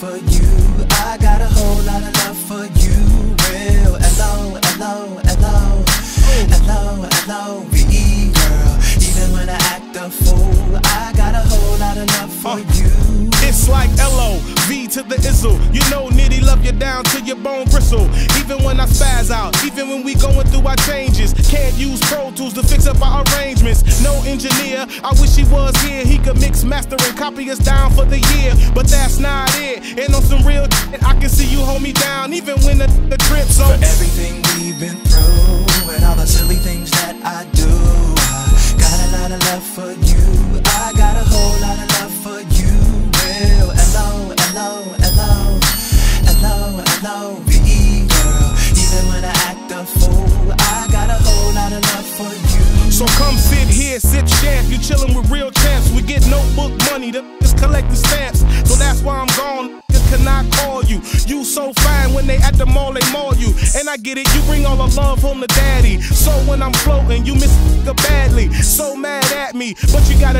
for you. I got a whole lot of love for you. Real L-O, L-O, L-O, L-O, L-O-V-E, girl. Even when I act a fool, I got a whole lot of love for you. It's like L.O. V to the izzle. You know nitty love you down to your bone bristle. Even when I spaz out, even when we going through our changes. Can't use Pro Tools to fix up our arrangements. No engineer, I wish he was here. He could mix, master, and copy us down for the year. But that's not it. And on some real shit, I can see you hold me down even when the, the trip's on. For everything we've been through and all the silly things that I do. I got a lot of love for you. I got a whole lot of love for you. Girl. Even when I act a fool, I got a whole lot of love for you. So come sit here, sip champ. You chillin' with real champs. We get notebook money, the just collecting stamps. So that's why I'm gone. Just cannot call you. You so fine when they at the mall, they maul you. And I get it, you bring all the love home to daddy. So when I'm floating, you miss badly. So mad at me, but you gotta